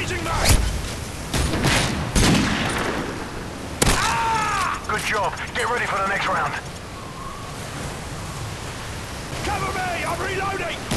Changing back! Ah! Good job. Get ready for the next round. Cover me! I'm reloading!